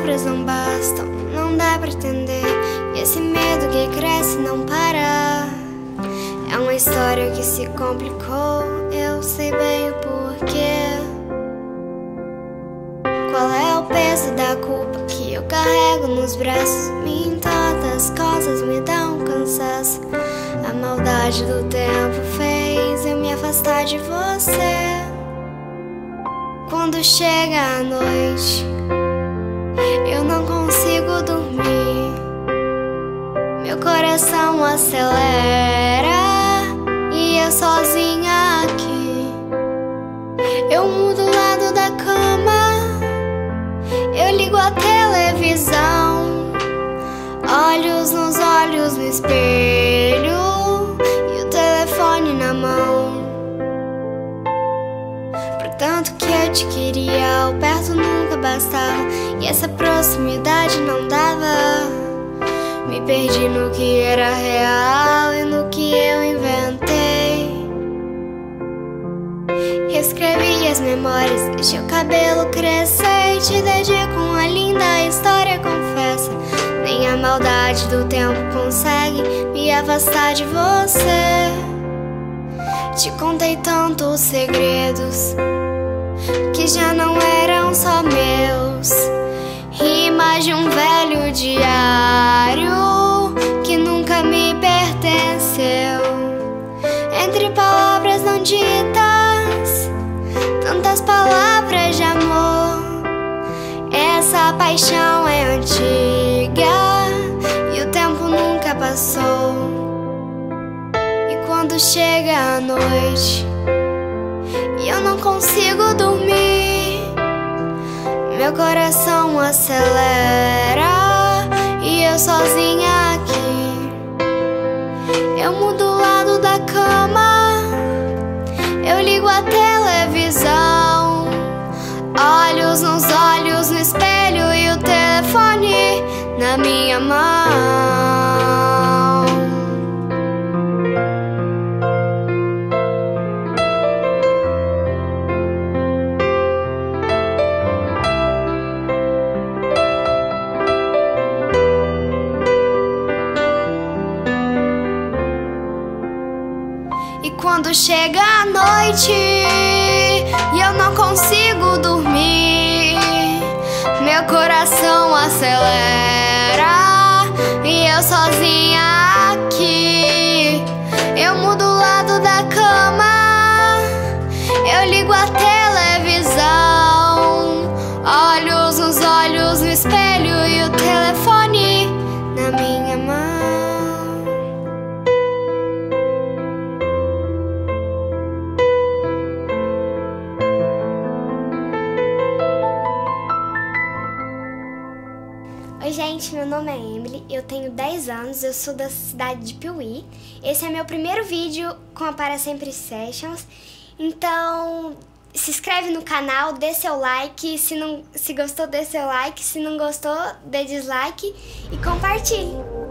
palavras não bastam, não dá pra entender. E esse medo que cresce não para. É uma história que se complicou, eu sei bem o porquê. Qual é o peso da culpa que eu carrego nos braços? Em tantas coisas me dá um cansaço. A maldade do tempo fez eu me afastar de você. Quando chega a noite, eu não consigo dormir. Meu coração acelera e eu sozinha aqui. Eu mudo o lado da cama, eu ligo a televisão, olhos nos olhos no espelho e o telefone na mão. Portanto que eu te queria, ao perto nunca bastava e essa proximidade não dava. Me perdi no que era real e no que eu inventei. Reescrevi as memórias, deixei o cabelo crescer e te dedico uma linda história, confessa. Nem a maldade do tempo consegue me afastar de você. Te contei tantos segredos que já não eram só meus. Rimas de um velho diário que nunca me pertenceu. Entre palavras não ditas, tantas palavras de amor. Essa paixão é antiga e o tempo nunca passou. E quando chega a noite e eu não consigo dormir, meu coração acelera e eu sozinha aqui. Eu mudo o lado da cama, eu ligo a televisão, olhos nos olhos no espelho e o telefone na minha mão. Quando chega a noite e eu não consigo dormir, meu coração acelera gente, meu nome é Emily, eu tenho 10 anos, eu sou da cidade de Piuí. Esse é meu primeiro vídeo com a Para Sempre Sessions. Então, se inscreve no canal, dê seu like, se, não, se gostou, dê seu like, se não gostou, dê dislike e compartilhe.